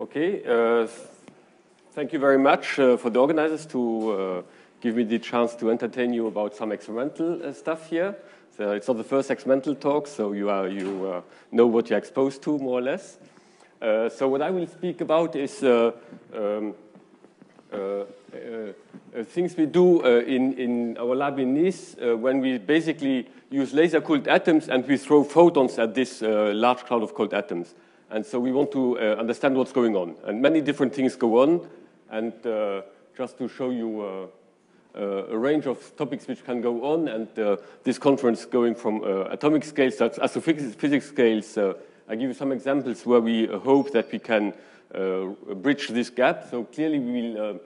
Okay, uh, thank you very much uh, for the organizers to uh, give me the chance to entertain you about some experimental uh, stuff here. So it's not the first experimental talk, so you, are, you uh, know what you're exposed to, more or less. Uh, so what I will speak about is um, things we do in, in our lab in Nice when we basically use laser-cooled atoms and we throw photons at this large cloud of cold atoms. And so we want to uh, understand what's going on. And many different things go on. And uh, just to show you uh, uh a range of topics which can go on, and uh, this conference going from uh, atomic scales to astrophysics scales, I give you some examples where we hope that we can bridge this gap. So clearly we will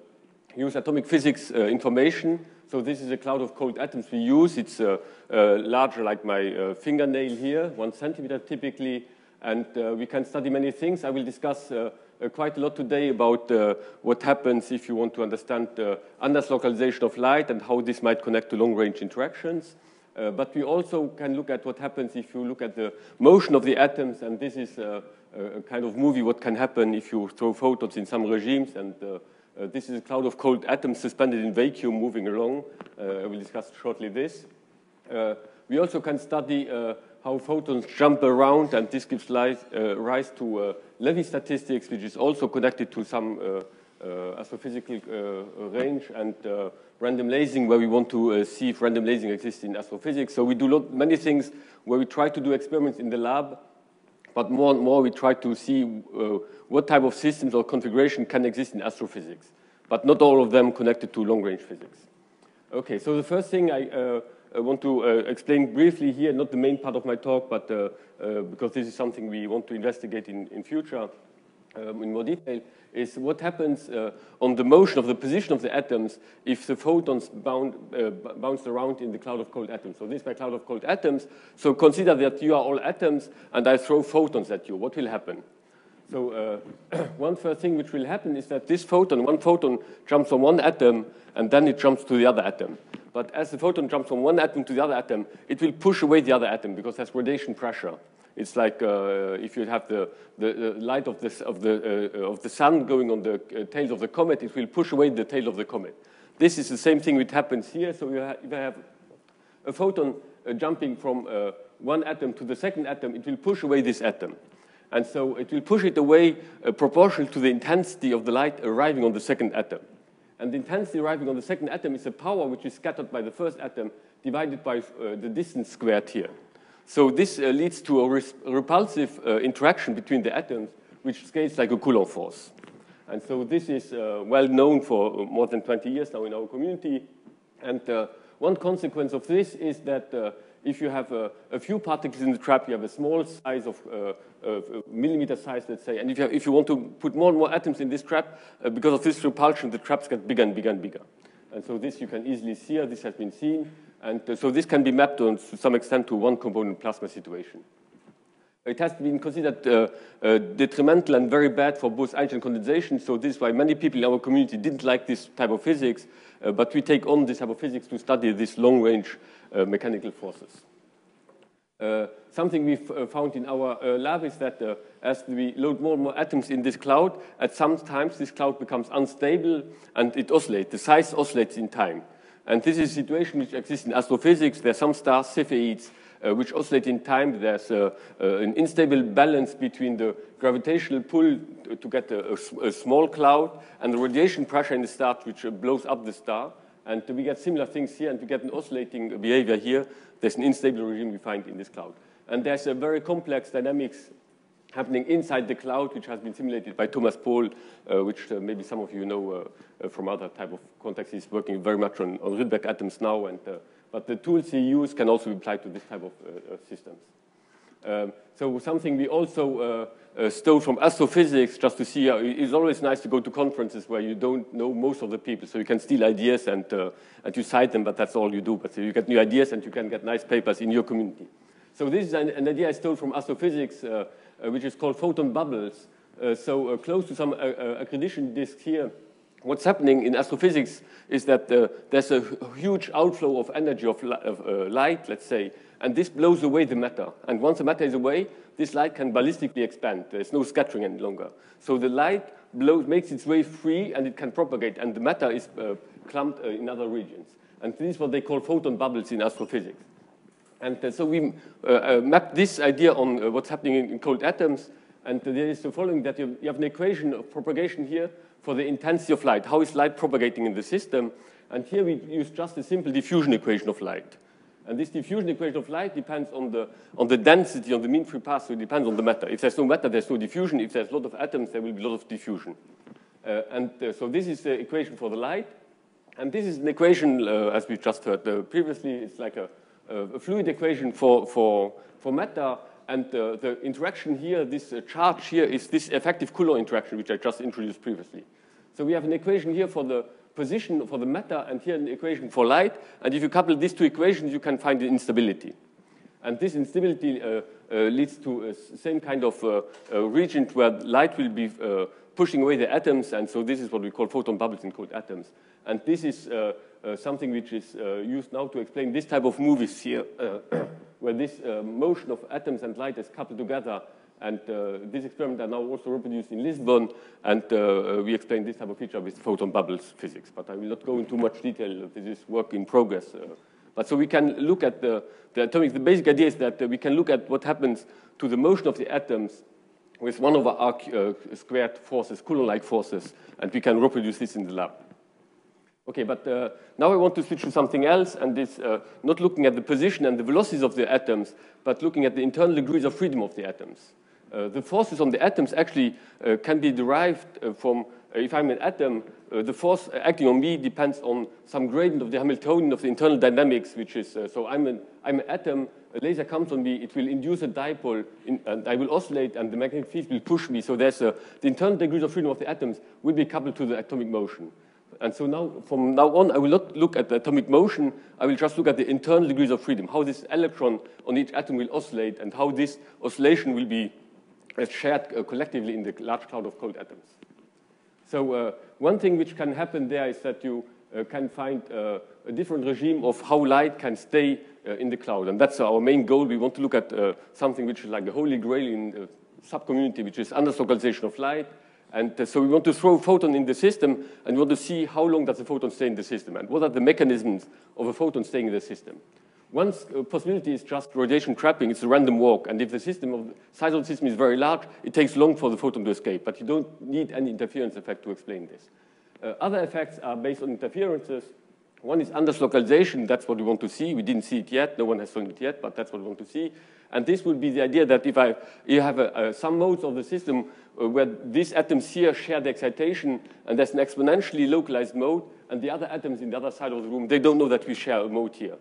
use atomic physics information. So this is a cloud of cold atoms we use. It's larger like my fingernail here, one centimeter typically. And uh, we can study many things. I will discuss uh, uh, quite a lot today about what happens if you want to understand the Anderson localization of light and how this might connect to long-range interactions. Uh, but we also can look at what happens if you look at the motion of the atoms, and this is a, a kind of movie what can happen if you throw photons in some regimes, and uh, uh, this is a cloud of cold atoms suspended in vacuum moving along. I will discuss shortly this. we also can study how photons jump around, and this gives rise, uh, rise to uh, Levy statistics, which is also connected to some uh, uh astrophysical uh, range, and random lasing, where we want to see if random lasing exists in astrophysics. So we do lot, many things where we try to do experiments in the lab, but more and more we try to see what type of systems or configuration can exist in astrophysics, but not all of them connected to long-range physics. Okay, so the first thing I I want to uh, explain briefly here, not the main part of my talk, but uh, uh, because this is something we want to investigate in, in future um, in more detail, is what happens on the motion of the position of the atoms if the photons bound, bounce around in the cloud of cold atoms. So this is my cloud of cold atoms. So consider that you are all atoms, and I throw photons at you. What will happen? So uh, one first thing which will happen is that this photon, one photon jumps from one atom, and then it jumps to the other atom. But as the photon jumps from one atom to the other atom, it will push away the other atom because there's radiation pressure. It's like uh, if you have the, the, the light of, this, of, the, uh, of the sun going on the uh, tails of the comet, it will push away the tail of the comet. This is the same thing which happens here. So you if I have a photon uh, jumping from uh, one atom to the second atom, it will push away this atom. And so it will push it away uh, proportional to the intensity of the light arriving on the second atom. And the intensity arriving on the second atom is the power which is scattered by the first atom divided by uh, the distance squared here. So this uh, leads to a, repulsive uh, interaction between the atoms, which scales like a Coulomb force. And so this is uh, well known for more than 20 years now in our community. And uh, one consequence of this is that uh, if you have a, a, few particles in the trap, you have a small size of uh, uh, millimeter size, let's say. And if you, have, if you, want to put more and more atoms in this trap, uh, because of this repulsion, the traps get bigger and bigger and bigger. And so this you can easily see. This has been seen. And uh, so this can be mapped on, to some extent to one component plasma situation. It has been considered uh, uh, detrimental and very bad for Bose-Einstein condensation. So this is why many people in our community didn't like this type of physics. Uh, but we take on this type of physics to study these long-range uh, mechanical forces. Uh, something we uh, found in our uh, lab is that uh, as we load more and more atoms in this cloud, at some times this cloud becomes unstable and it oscillates. The size oscillates in time. And this is a situation which exists in astrophysics. There are some stars, Cepheids, uh, which oscillate in time. There's uh, uh, an unstable balance between the gravitational pull to get a, a, a, small cloud and the radiation pressure in the star which blows up the star. And we get similar things here, and we get an oscillating behavior here. There's an unstable regime we find in this cloud. And there's a very complex dynamics happening inside the cloud, which has been simulated by Thomas Pohl, uh, which uh, maybe some of you know uh, from other type of contexts. He's working very much on, on Rydberg atoms now, and but the tools he used can also be applied to this type of uh, uh, systems. Um, so something we also uh, uh, stole from astrophysics just to see, uh, it's always nice to go to conferences where you don't know most of the people, so you can steal ideas and, and you cite them, but that's all you do. But so you get new ideas and you can get nice papers in your community. So this is an, an idea I stole from astrophysics, which is called photon bubbles. so close to some accretion disk here, what's happening in astrophysics is that uh, there's a huge outflow of energy of, li of uh, light, let's say, and this blows away the matter. And once the matter is away, this light can ballistically expand. There's no scattering any longer. So the light blows, makes its way free, and it can propagate, and the matter is uh, clumped uh, in other regions. And this is what they call photon bubbles in astrophysics. And uh, so we uh, map this idea on what's happening in, in, cold atoms, and there is the following, that you, you have an equation of propagation here for the intensity of light. How is light propagating in the system? And here we use just a simple diffusion equation of light. And this diffusion equation of light depends on the, on the density on the mean free path, so it depends on the matter. If there's no matter, there's no diffusion. If there's a lot of atoms, there will be a lot of diffusion. Uh, and uh, so this is the equation for the light. And this is an equation, uh, as we just heard uh, previously, it's like a, a, fluid equation for, for, for matter. And uh, the interaction here, this uh, charge here, is this effective Coulomb interaction, which I just introduced previously. So we have an equation here for the position for the matter and here an equation for light. And if you couple these two equations, you can find the instability. And this instability uh, uh, leads to the same kind of uh, region where light will be uh, pushing away the atoms. And so this is what we call photon bubbles in cold atoms. And this is uh, uh, something which is used now to explain this type of movies here, where this motion of atoms and light is coupled together and uh, this experiment are now also reproduced in Lisbon, and uh, we explain this type of feature with photon bubbles physics. But I will not go into much detail. This is work in progress. Uh, but so we can look at the, the atomic, the basic idea is that we can look at what happens to the motion of the atoms with one over r uh, squared forces, Coulomb-like forces, and we can reproduce this in the lab. Okay, but uh, now I want to switch to something else, and this uh, not looking at the position and the velocities of the atoms, but looking at the internal degrees of freedom of the atoms. Uh, the forces on the atoms actually uh, can be derived uh, from, if I'm an atom, the force acting on me depends on some gradient of the Hamiltonian of the internal dynamics, which is, so I'm an, I'm an atom, a laser comes on me, it will induce a dipole, in, and I will oscillate, and the magnetic field will push me. So there's the internal degrees of freedom of the atoms will be coupled to the atomic motion. And so now, from now on, I will not look at the atomic motion. I will just look at the internal degrees of freedom, how this electron on each atom will oscillate, and how this oscillation will be shared uh, collectively in the large cloud of cold atoms. So uh, one thing which can happen there is that you uh, can find uh, a different regime of how light can stay uh, in the cloud. And that's our main goal. We want to look at uh, something which is like the holy grail in the subcommunity, which is Anderson localization of light. And so we want to throw a photon in the system, and we want to see how long does the photon stay in the system, and what are the mechanisms of a photon staying in the system. One uh, possibility is just radiation trapping. It's a random walk. And if the system of size of the system is very large, it takes long for the photon to escape. But you don't need any interference effect to explain this. Uh, other effects are based on interferences. One is Anderson localization. That's what we want to see. We didn't see it yet. No one has seen it yet, but that's what we want to see. And this would be the idea that if I, you have a, a, some modes of the system uh, where these atoms here share the excitation, and there's an exponentially localized mode, and the other atoms in the other side of the room, they don't know that we share a mode here.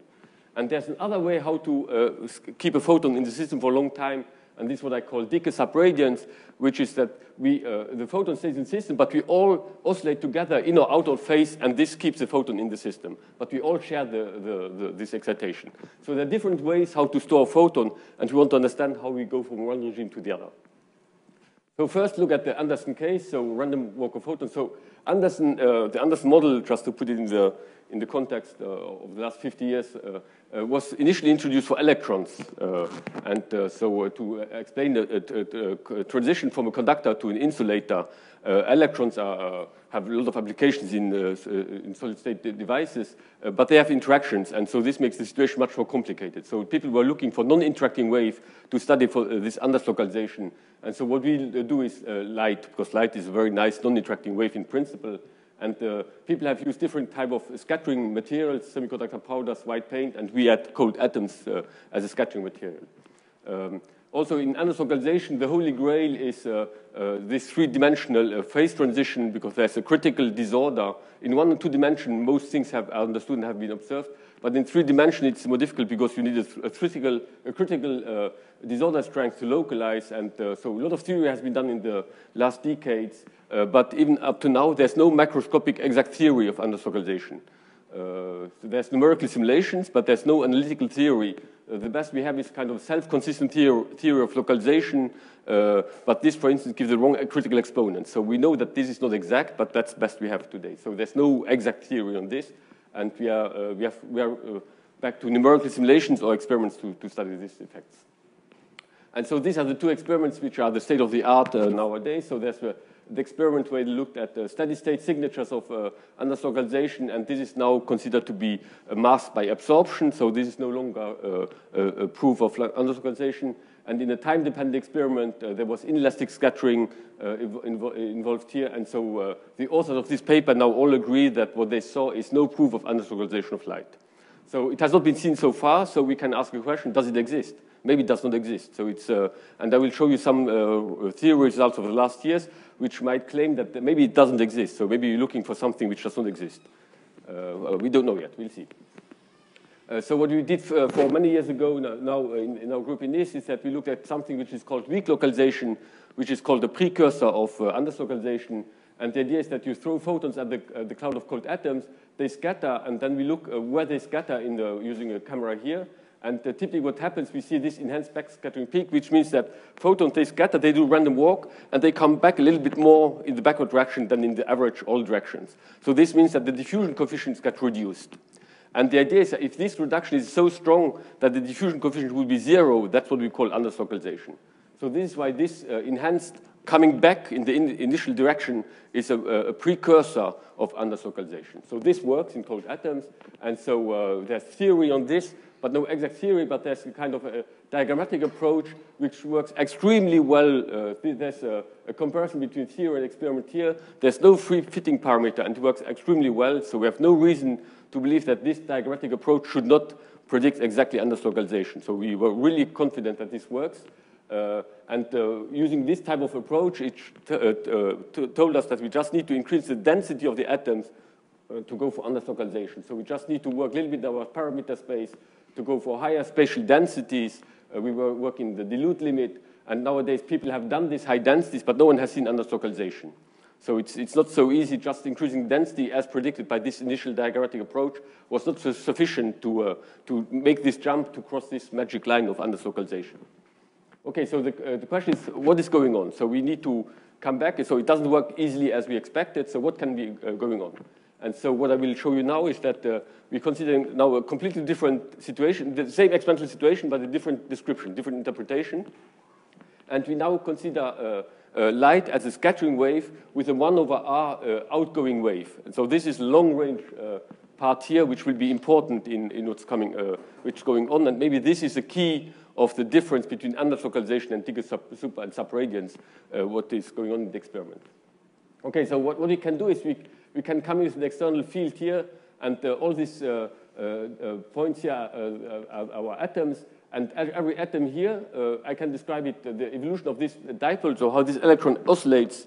And there's another way how to uh, keep a photon in the system for a long time, and this is what I call Dicke subradiance, which is that we, uh, the photon stays in the system, but we all oscillate together in or out of phase, and this keeps the photon in the system. But we all share the, the, the, this excitation. So there are different ways how to store a photon, and we want to understand how we go from one regime to the other. So first look at the Anderson case, so random walk of photons. So Anderson, uh, the Anderson model, just to put it in the, in the context uh, of the last 50 years, uh, uh, was initially introduced for electrons. Uh, and uh, so uh, to explain the transition from a conductor to an insulator, electrons are, have a lot of applications in, in solid-state devices, but they have interactions, and so this makes the situation much more complicated. So people were looking for non-interacting wave to study for this Anderson localization. And so what we do is light, because light is a very nice non-interacting wave in principle, and uh, people have used different type of scattering materials, semiconductor powders, white paint, and we add cold atoms uh, as a scattering material. Um, also, in Anderson localization, the holy grail is uh, uh, this three-dimensional uh, phase transition because there's a critical disorder. In one and two dimension, most things have understood and have been observed. But in three dimension, it's more difficult because you need a, a critical, a critical uh, disorder strength to localize. And uh, so a lot of theory has been done in the last decades. Uh, but even up to now, there's no macroscopic exact theory of Anderson localization. Uh, so there's numerical simulations, but there's no analytical theory. Uh, the best we have is kind of self-consistent theory, theory, of localization, uh, but this, for instance, gives the wrong critical exponent. So we know that this is not exact, but that's best we have today. So there's no exact theory on this, and we are, uh, we have, we are back to numerical simulations or experiments to, to study these effects. And so these are the two experiments which are the state of the art uh, nowadays. So there's the, the, experiment where they looked at the steady state signatures of uh, Anderson localization, and this is now considered to be masked by absorption. So this is no longer uh, a, proof of Anderson localization. And in a time-dependent experiment, uh, there was inelastic scattering uh, invo involved here. And so uh, the authors of this paper now all agree that what they saw is no proof of Anderson localization of light. So it has not been seen so far, so we can ask a question, does it exist? Maybe it does not exist. So it's, uh, and I will show you some uh, theory results of the last years, which might claim that maybe it doesn't exist. So maybe you're looking for something which does not exist. Uh, we don't know yet, we'll see. Uh, so what we did for, for many years ago now, in, in, our group in this is that we looked at something which is called weak localization, which is called the precursor of uh, Anderson localization. And the idea is that you throw photons at the, uh, the cloud of cold atoms, they scatter, and then we look uh, where they scatter in the, using a camera here. And uh, typically what happens, we see this enhanced backscattering peak, which means that photons, they scatter, they do random walk, and they come back a little bit more in the backward direction than in the average all directions. So this means that the diffusion coefficients get reduced. And the idea is that if this reduction is so strong that the diffusion coefficient will be zero, that's what we call Anderson localization. So this is why this uh, enhanced coming back in the in initial direction is a, a, precursor of Anderson localization. So this works in cold atoms, and so uh, there's theory on this, but no exact theory, but there's a kind of a diagrammatic approach which works extremely well. Uh, there's a, a, comparison between theory and experiment here. There's no free fitting parameter, and it works extremely well, so we have no reason to believe that this diagrammatic approach should not predict exactly Anderson localization. So we were really confident that this works. Uh, and uh, using this type of approach, it uh, told us that we just need to increase the density of the atoms uh, to go for Anderson localization. So we just need to work a little bit our parameter space to go for higher spatial densities. Uh, we were working the dilute limit, and nowadays people have done these high densities, but no one has seen Anderson localization. So it's, it's not so easy just increasing density as predicted by this initial diagrammatic approach was not so sufficient to, uh, to make this jump to cross this magic line of Anderson localization. Okay, so the, uh, the question is, what is going on? So we need to come back. So it doesn't work easily as we expected. So what can be uh, going on? And so what I will show you now is that uh, we're considering now a completely different situation, the same experimental situation, but a different description, different interpretation. And we now consider uh, uh, light as a scattering wave with a 1 over r uh, outgoing wave. And so this is long-range uh, part here, which will be important in, in what's coming, which going on. And maybe this is the key of the difference between Anderson localization and super and subradiance, uh, what is going on in the experiment. Okay, so what, what we can do is we, we can come with an external field here, and uh, all these uh, uh, uh points here are our atoms, and every atom here, I can describe it, the evolution of this dipole, so how this electron oscillates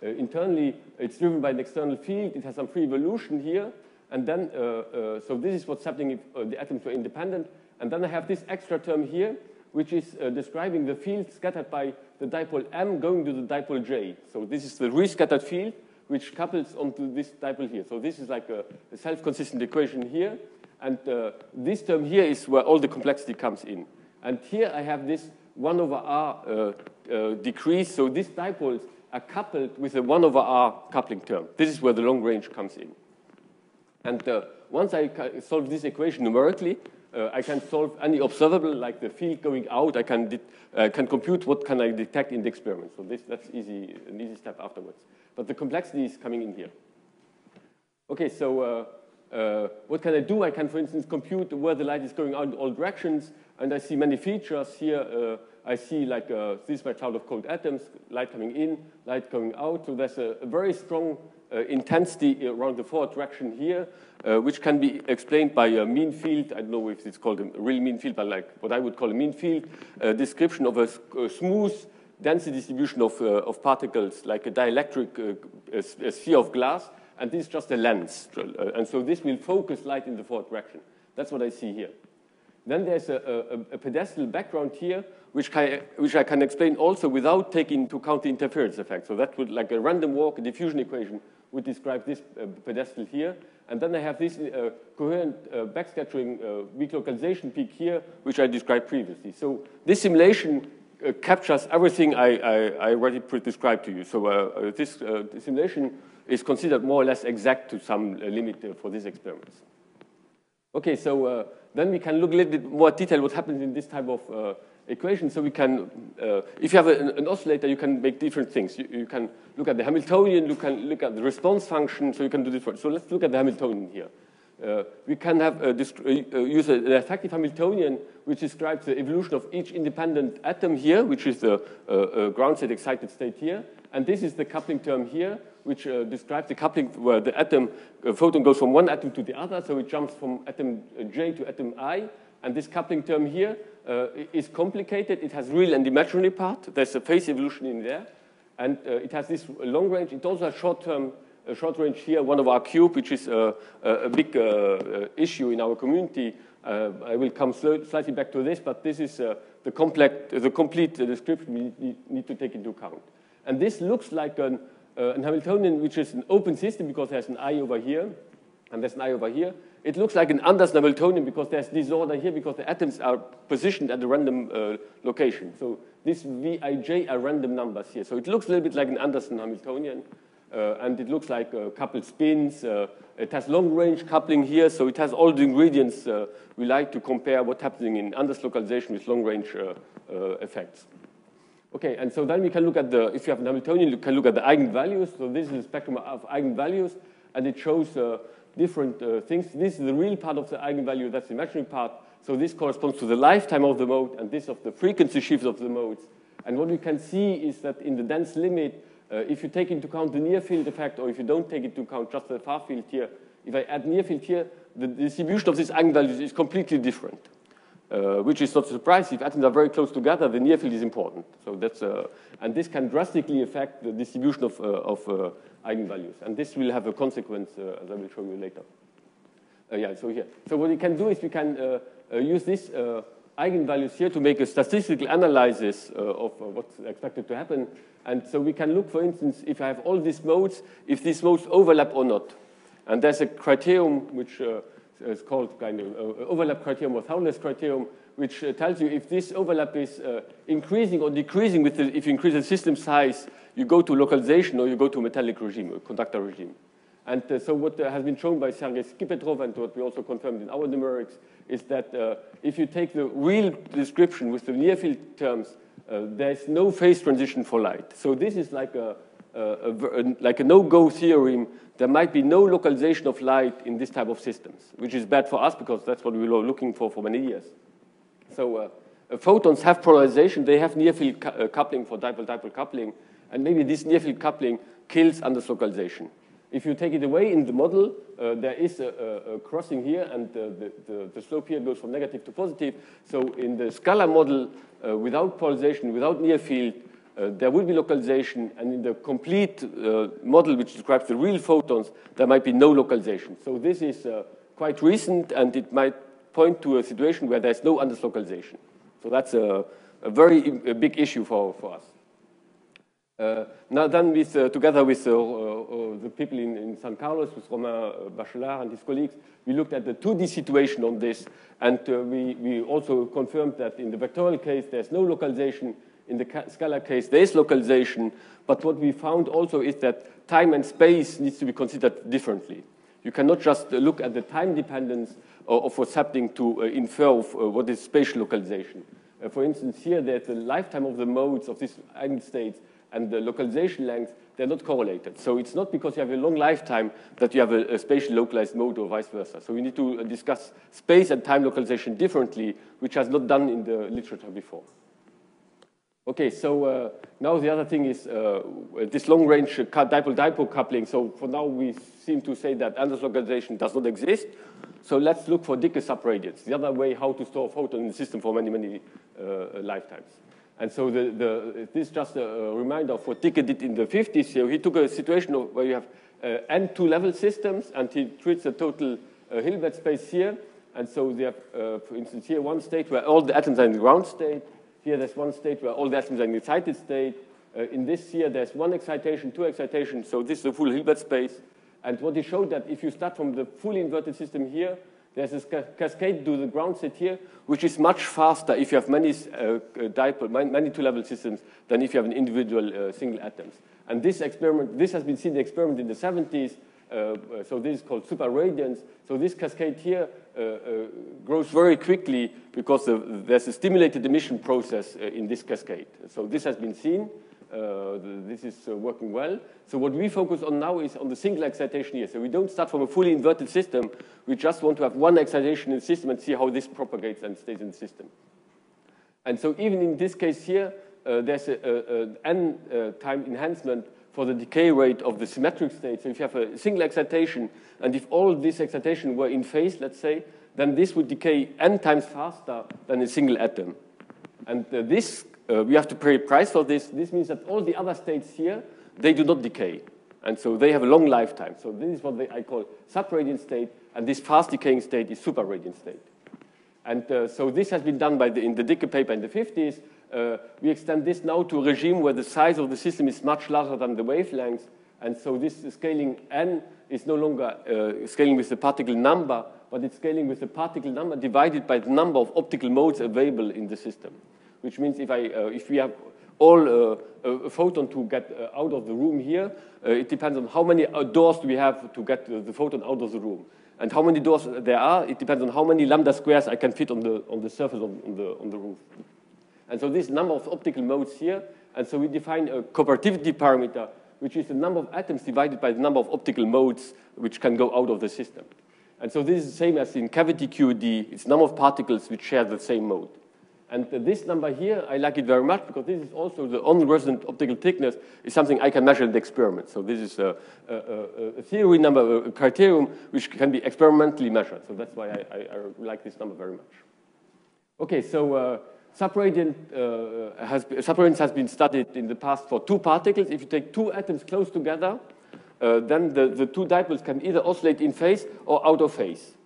internally. It's driven by an external field. It has some free evolution here, and then, so this is what's happening if the atoms were independent. And then I have this extra term here, which is uh, describing the field scattered by the dipole M going to the dipole J. So this is the rescattered field, which couples onto this dipole here. So this is like a, a self-consistent equation here. And uh, this term here is where all the complexity comes in. And here I have this 1 over r uh, uh decrease. So these dipoles are coupled with a 1 over r coupling term. This is where the long range comes in. And uh, once I solve this equation numerically, uh, I can solve any observable, like the field going out. I can, uh, can compute what can I detect in the experiment. So this, that's easy, an easy step afterwards. But the complexity is coming in here. Okay, so uh, uh, what can I do? I can, for instance, compute where the light is going out in all directions, and I see many features here. Uh, I see like uh, this is my cloud of cold atoms, light coming in, light going out. So there's a, a very strong uh, intensity around the forward direction here, uh, which can be explained by a mean field. I don't know if it's called a real mean field, but like what I would call a mean field, a description of a, a smooth density distribution of, uh, of particles, like a dielectric uh, a, a sphere of glass, and this is just a lens. Uh, and so this will focus light in the forward direction. That's what I see here. Then there's a, a, a pedestal background here, which, can, which I can explain also without taking into account the interference effect. So that would, like a random walk, a diffusion equation, would describe this uh, pedestal here. And then I have this uh, coherent uh, backscattering weak localization peak here, which I described previously. So this simulation uh, captures everything I, I, I, already described to you. So uh, this simulation is considered more or less exact to some limit for these experiments. Okay, so then we can look a little bit more detail what happens in this type of uh, equation. So we can, uh, if you have a, an oscillator, you can make different things. You, you, can look at the Hamiltonian, you can look at the response function, so you can do different. So let's look at the Hamiltonian here. Uh, we can have a, uh, use an effective Hamiltonian which describes the evolution of each independent atom here, which is the uh, ground state excited state here. And this is the coupling term here, which uh, describes the coupling where the atom uh, photon goes from one atom to the other. So it jumps from atom J to atom I. And this coupling term here uh, is complicated. It has real and imaginary part. There's a phase evolution in there. And it has this long range. It also has short-term a short range here, one of our cube, which is a, a big uh, issue in our community. Uh, I will come slightly back to this, but this is uh, the, complex, the complete description we need, to take into account. And this looks like an, an Hamiltonian, which is an open system because there's an I over here, and there's an I over here. It looks like an Anderson Hamiltonian because there's disorder here because the atoms are positioned at a random uh, location. So this Vij are random numbers here. So it looks a little bit like an Anderson Hamiltonian. Uh, and it looks like uh, coupled spins. Uh, it has long-range coupling here, so it has all the ingredients we like to compare what's happening in Anderson localization with long-range effects. Okay, and so then we can look at the, if you have an Hamiltonian, you can look at the eigenvalues. So this is a spectrum of eigenvalues, and it shows uh, different uh, things. This is the real part of the eigenvalue, that's the imaginary part. So this corresponds to the lifetime of the mode, and this of the frequency shift of the modes. And what we can see is that in the dense limit, uh, if you take into account the near field effect, or if you don't take into account just the far field here, if I add near field here, the distribution of these eigenvalues is completely different, uh, which is not a surprise. If atoms are very close together, the near field is important. So that's, uh, and this can drastically affect the distribution of, uh, of uh, eigenvalues. And this will have a consequence, uh, as I will show you later. yeah, so here. So what we can do is we can use this eigenvalues here to make a statistical analysis of what's expected to happen. And so we can look, for instance, if I have all these modes, if these modes overlap or not. And there's a criterion which uh, is called kind of uh, overlap criterion or Thouless criterion, which uh, tells you if this overlap is uh, increasing or decreasing with the, if you increase the system size, you go to localization or you go to metallic regime, conductor regime. And uh, so what uh, has been shown by Sergei Skipetrov and what we also confirmed in our numerics is that if you take the real description with the near field terms, uh, there's no phase transition for light. So this is like a, a, a, like a no-go theorem. There might be no localization of light in this type of systems, which is bad for us because that's what we were looking for for many years. So uh, uh photons have polarization. They have near-field uh, coupling for dipole-dipole coupling. And maybe this near-field coupling kills Anderson localization. If you take it away in the model, uh, there is a, a, a, crossing here, and the, the, the, slope here goes from negative to positive. So in the scalar model, uh, without polarization, without near field, uh, there will be localization, and in the complete uh, model, which describes the real photons, there might be no localization. So this is uh, quite recent, and it might point to a situation where there's no Anderson localization. So that's a, a very big issue for, for us. Uh, now then, with, uh, together with uh, uh, uh, the people in, in, São Carlos, with Romain uh, Bachelard and his colleagues, we looked at the 2D situation on this, and we, we also confirmed that in the vectorial case, there's no localization. In the scalar case, there is localization. But what we found also is that time and space needs to be considered differently. You cannot just look at the time dependence of what's happening to infer what is spatial localization. for instance, here there's the lifetime of the modes of these eigenstates and the localization length, they're not correlated. So it's not because you have a long lifetime that you have a, a spatially localized mode or vice versa. So we need to uh, discuss space and time localization differently, which has not done in the literature before. Okay, so uh, now the other thing is uh, this long-range dipole-dipole coupling. So for now, we seem to say that Anderson localization does not exist. So let's look for Dicke subradiance, the other way how to store a photon in the system for many, many uh, lifetimes. And so the, the, this is just a reminder of what Dicke did in the 50s here. He took a situation where you have uh, n two-level systems, and he treats the total uh, Hilbert space here. And so they have, uh, for instance, here one state where all the atoms are in the ground state. Here there's one state where all the atoms are in the excited state. Uh, in this here, there's one excitation, two excitations. So this is the full Hilbert space. And what he showed that if you start from the fully inverted system here, there's this cascade to the ground state here, which is much faster if you have many uh, dipole, many two-level systems than if you have an individual uh, single atoms. And this experiment, this has been seen in the experiment in the 70s. Uh, so this is called superradiance. So this cascade here uh, uh, grows very quickly because of, there's a stimulated emission process uh, in this cascade. So this has been seen. Uh, this is uh, working well. So what we focus on now is on the single excitation here. So we don't start from a fully inverted system. We just want to have one excitation in the system and see how this propagates and stays in the system. And so even in this case here, uh, there's an n uh, time enhancement for the decay rate of the symmetric state. So if you have a single excitation, and if all this excitation were in phase, let's say, then this would decay n times faster than a single atom. And uh, this, uh, we have to pay a price for this. This means that all the other states here, they do not decay. And so they have a long lifetime. So this is what they, I call subradiant state, and this fast decaying state is superradiant state. And uh, so this has been done by the, in the Dicke paper in the 50s. Uh, we extend this now to a regime where the size of the system is much larger than the wavelength. And so this scaling n is no longer uh, scaling with the particle number, but it's scaling with the particle number divided by the number of optical modes available in the system. Which means if, I, uh, if we have all uh, a photon to get uh, out of the room here, uh, it depends on how many doors do we have to get the photon out of the room. And how many doors there are, it depends on how many lambda squares I can fit on the, on the surface of on the, on the roof. And so this number of optical modes here, and so we define a cooperativity parameter, which is the number of atoms divided by the number of optical modes which can go out of the system. And so this is the same as in cavity QED. It's number of particles which share the same mode. And this number here, I like it very much because this is also the on-resident optical thickness is something I can measure in the experiment. So this is a, a, a theory number, a criterion which can be experimentally measured. So that's why I, I, I like this number very much. Okay, so uh, subradiant, uh, has, has been studied in the past for two particles. If you take two atoms close together, uh, then the, the two dipoles can either oscillate in phase or out of phase.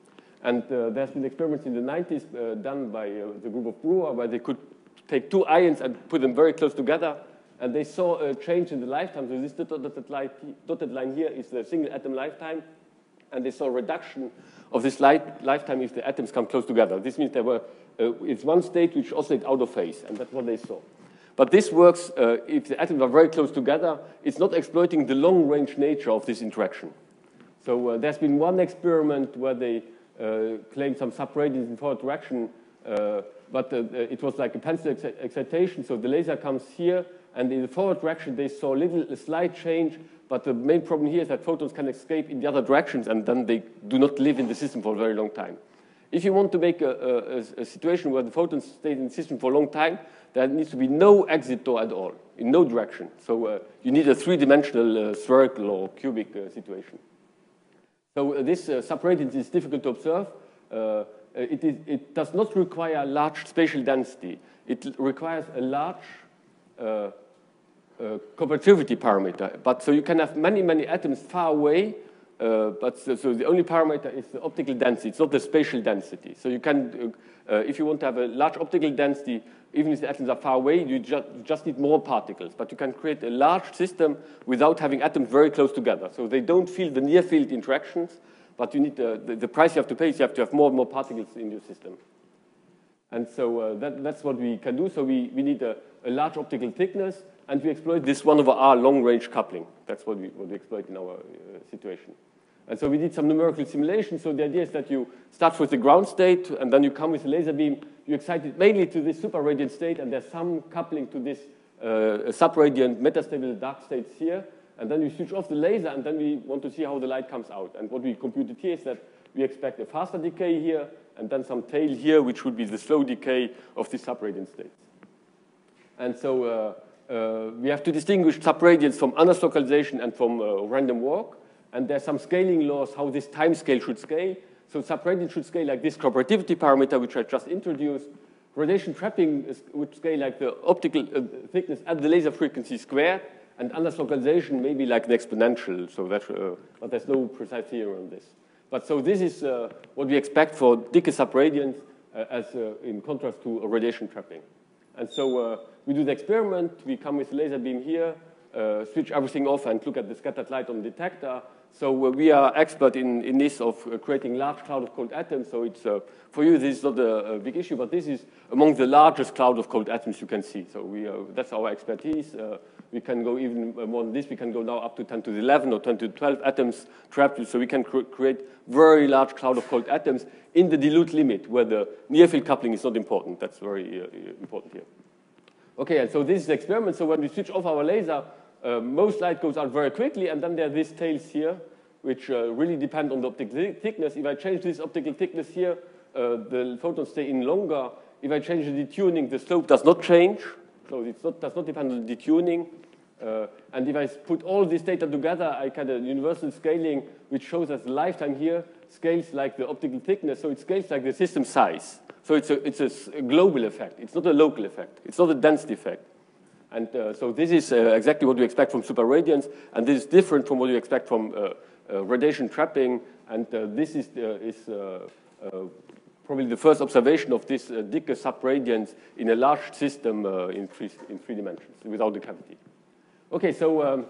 And uh, there's been experiments in the 90s uh, done by uh, the group of Brewer where they could take two ions and put them very close together. And they saw a change in the lifetime. So this dotted line, here is the single atom lifetime. And they saw a reduction of this light, lifetime if the atoms come close together. This means there were, uh, it's one state which oscillates out of phase. And that's what they saw. But this works uh, if the atoms are very close together. It's not exploiting the long-range nature of this interaction. So uh, there's been one experiment where they uh, claimed some subradiance in forward direction, uh, but uh, it was like a pencil ex excitation. So the laser comes here, and in the forward direction, they saw a little a slight change. But the main problem here is that photons can escape in the other directions, and then they do not live in the system for a very long time. If you want to make a, a, a situation where the photons stay in the system for a long time, there needs to be no exit door at all, in no direction. So uh, you need a three-dimensional uh, spherical or cubic uh, situation. So uh, this uh, is difficult to observe. Uh, it, is, it, does not require large spatial density. It requires a large uh, uh, cooperativity parameter. But so you can have many, many atoms far away, uh, but so, so, the only parameter is the optical density. It's not the spatial density. So you can, if you want to have a large optical density, even if the atoms are far away, you just, just need more particles. But you can create a large system without having atoms very close together. So they don't feel the near field interactions, but you need the, the, the, price you have to pay is you have to have more and more particles in your system. And so uh, that, that's what we can do. So we, we need a, a, large optical thickness, and we exploit this 1 over r long-range coupling. That's what we, what we exploit in our uh, situation. And so we did some numerical simulation. So the idea is that you start with the ground state, and then you come with a laser beam. You excite it mainly to this superradiant state, and there's some coupling to this uh, subradiant metastable dark states here. And then we switch off the laser, and then we want to see how the light comes out. And what we computed here is that we expect a faster decay here, and then some tail here, which would be the slow decay of the subradiant states. And so uh, uh, we have to distinguish subradiance from Anderson localization and from uh, random walk. And there's some scaling laws how this time scale should scale. So subradiant should scale like this cooperativity parameter, which I just introduced. Radiation trapping is, would scale like the optical uh, thickness at the laser frequency squared, and Anderson localization may be like an exponential. So that, uh, but there's no precise theory on this. But so this is uh, what we expect for Dicke subradiance uh, as uh, in contrast to a radiation trapping. And so uh, we do the experiment. We come with laser beam here, switch everything off, and look at the scattered light on detector So uh, we are expert in, in this of uh, creating large cloud of cold atoms. So it's, uh, for you, this is not a, a, big issue, but this is among the largest cloud of cold atoms you can see. So we, that's our expertise. we can go even more than this. We can go now up to 10 to the 11 or 10 to the 12 atoms trapped. So we can cr create very large cloud of cold atoms in the dilute limit, where the near-field coupling is not important. That's very uh, important here. Okay, and so this is the experiment. So when we switch off our laser, uh, most light goes out very quickly, and then there are these tails here, which uh, really depend on the optical thickness. If I change this optical thickness here, uh, the photons stay in longer. If I change the detuning, the slope does not change, so it does not depend on the detuning. Uh, and if I put all this data together, I get a universal scaling, which shows the lifetime here scales like the optical thickness, so it scales like the system size. So it's a, it's a global effect. It's not a local effect. It's not a density effect. And uh, so this is uh, exactly what we expect from super radiance, and this is different from what you expect from uh, uh radiation trapping. And uh, this is, uh, is probably the first observation of this uh, Dicke subradiance in a large system in, three, in three dimensions without the cavity. Okay, so, um,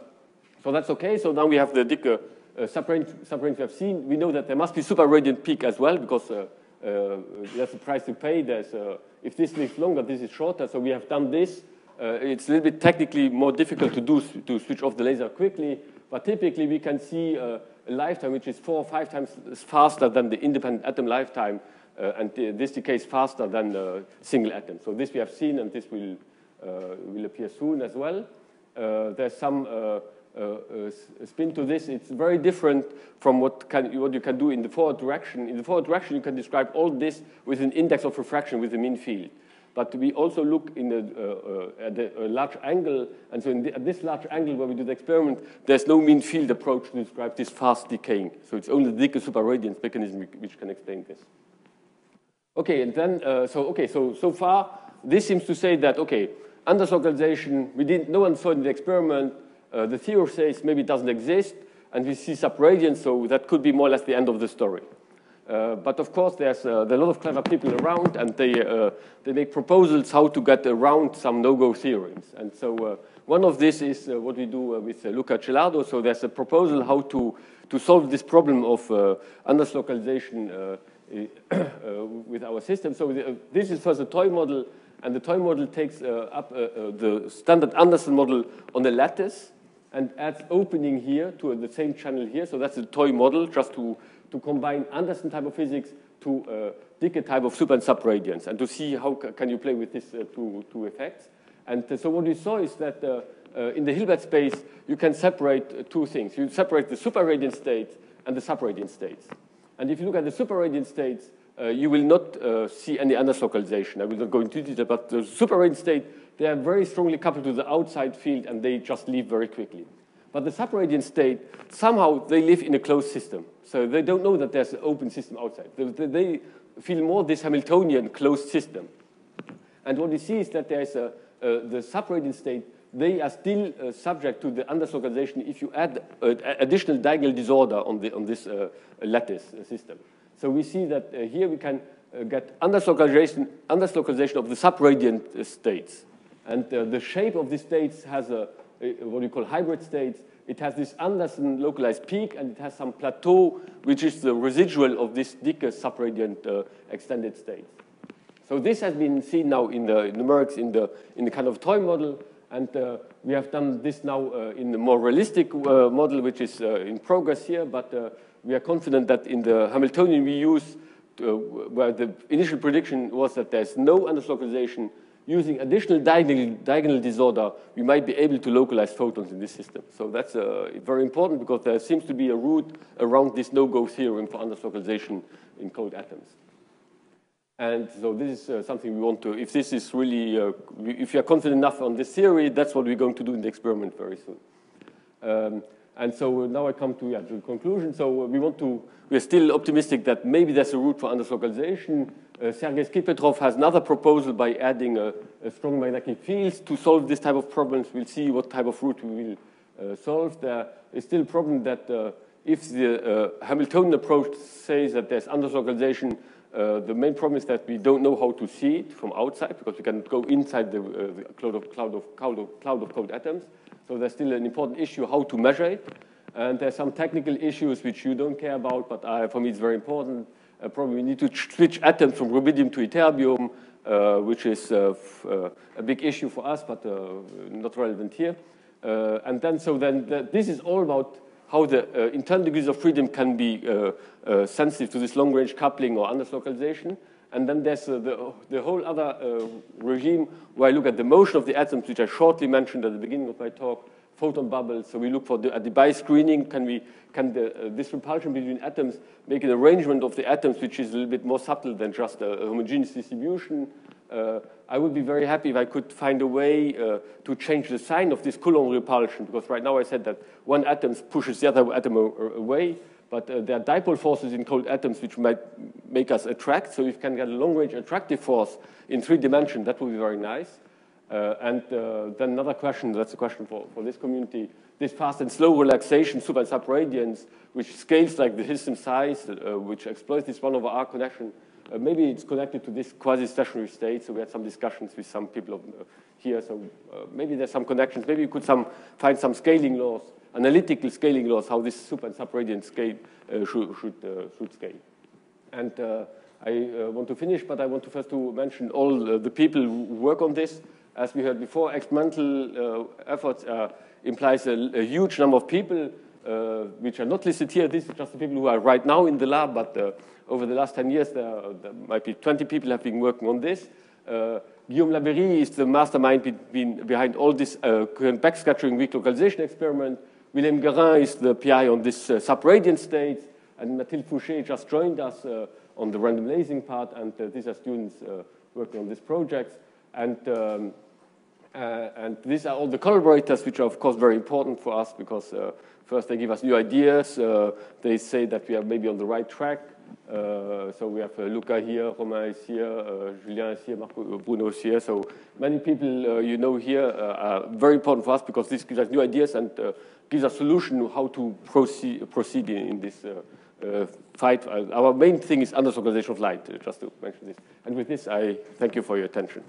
so that's okay. So now we have the Dicke uh, subradiance, subradiance we have seen. We know that there must be super radiant peak as well because uh, uh, there's a price to pay. There's, if this lives longer, this is shorter. So we have done this. Uh, it's a little bit technically more difficult to do to switch off the laser quickly, but typically we can see uh, a lifetime which is four or five times faster than the independent atom lifetime, uh, and this decays faster than the single atom. So this we have seen, and this will, uh, will appear soon as well. Uh, there's some uh, spin to this. It's very different from what, can, what you can do in the forward direction. In the forward direction, you can describe all this with an index of refraction with the mean field. But we also look in a, uh, uh, at a, a, large angle, and so the, at this large angle where we do the experiment, there's no mean field approach to describe this fast decaying. So it's only the Dicke superradiance mechanism which can explain this. Okay, and then, uh, so, okay, so, so far, this seems to say that, okay, Anderson localization, we didn't, no one saw in the experiment, uh, the theory says maybe it doesn't exist, and we see subradiance, so that could be more or less the end of the story. Uh, but of course, there's, uh, there are a lot of clever people around, and they, uh, they make proposals how to get around some no-go theorems. And so uh, one of this is uh, what we do with Luca Celardo. So there's a proposal how to, to solve this problem of uh, localization with our system. So the, this is first a toy model, and the toy model takes up the standard Anderson model on the lattice and adds opening here to the same channel here. So that's a toy model, just to to combine Anderson type of physics to uh, Dicke type of super and subradiance, and to see how can you play with these uh, two, two effects. And uh, so what we saw is that uh, uh, in the Hilbert space, you can separate uh, two things. You separate the super superradiant states and the subradiant states. And if you look at the super superradiant states, you will not see any localization. I will not go into detail, but the super superradiant state, they are very strongly coupled to the outside field, and they just leave very quickly. But the subradiant state, somehow they live in a closed system. So they don't know that there's an open system outside. They, feel more this Hamiltonian closed system. And what we see is that there's a, uh, the subradiant state, they are still uh, subject to the Anderson localization if you add uh, additional diagonal disorder on, the, on this uh, lattice system. So we see that uh, here we can uh, get Anderson localization, underlocalization of the subradiant states. And the shape of these states has a, what we call hybrid states. It has this Anderson localized peak, and it has some plateau, which is the residual of this Dicke subradiant uh, extended state. So this has been seen now in the numerics in the, in the kind of toy model, and uh, we have done this now uh, in the more realistic uh, model, which is uh, in progress here, but uh, we are confident that in the Hamiltonian we use, where the initial prediction was that there's no Anderson localization, using additional diagonal, diagonal, disorder, we might be able to localize photons in this system. So that's uh, very important because there seems to be a route around this no-go theorem for Anderson localization in cold atoms. And so this is uh, something we want to, if this is really, uh, if you are confident enough on this theory, that's what we're going to do in the experiment very soon. Um, and so now I come to, yeah, to the conclusion. So we want to, we're still optimistic that maybe there's a route for Anderson localization. Uh, Sergei Skipetrov has another proposal by adding a, a, strong magnetic fields to solve this type of problems. We'll see what type of route we will uh, solve. There is still a problem that uh, if the uh, Hamiltonian approach says that there's Anderson localization, uh, the main problem is that we don't know how to see it from outside because we can go inside the, uh, the cloud, of, cloud, of, cloud, of, cloud of cold atoms. So there's still an important issue how to measure it. And there's some technical issues which you don't care about, but for me it's very important. Uh, probably we need to switch atoms from rubidium to ytterbium, uh, which is uh, uh a big issue for us, but uh, not relevant here. Uh, and then, so then the, this is all about how the internal degrees of freedom can be sensitive to this long-range coupling or Anderson localization. And then there's the, the whole other regime where I look at the motion of the atoms, which I shortly mentioned at the beginning of my talk, photon bubbles. So we look for the, at the Debye screening, can, we, can the, uh, this repulsion between atoms make an arrangement of the atoms which is a little bit more subtle than just a, a homogeneous distribution? Uh, I would be very happy if I could find a way uh, to change the sign of this Coulomb repulsion, because right now I said that one atom pushes the other atom away, but uh, there are dipole forces in cold atoms which might make us attract. So if you can get a long-range attractive force in three dimensions, that would be very nice. Uh, and uh, then another question, that's a question for, for this community, this fast and slow relaxation, super and subradiance, which scales like the system size, uh, which exploits this one over R connection, uh, maybe it's connected to this quasi-stationary state, so we had some discussions with some people uh, here, so uh, maybe there's some connections. Maybe you could some, find some scaling laws, analytical scaling laws, how this super and subradiant scale should, should, should scale. And I want to finish, but I want to first to mention all the people who work on this as we heard before, experimental uh, efforts uh, implies a, a, huge number of people, uh, which are not listed here. These are just the people who are right now in the lab, but uh, over the last 10 years, there, there, might be 20 people have been working on this. Uh, Guillaume Labeyrie is the mastermind be, behind all this uh, backscattering weak localization experiment. William Guérin is the PI on this uh, subradiant states, and Mathilde Fouché just joined us on the random lasing part, and these are students working on this project. And um, uh, and these are all the collaborators, which are, of course, very important for us because uh, first they give us new ideas. Uh, they say that we are maybe on the right track. Uh, so we have uh, Luca here, Romain is here, uh, Julien is here, Marco, Bruno is here. So many people you know here are very important for us because this gives us new ideas and gives us solution how to proceed, proceed in, in this fight. our main thing is Anderson localization of light, just to mention this. And with this, I thank you for your attention.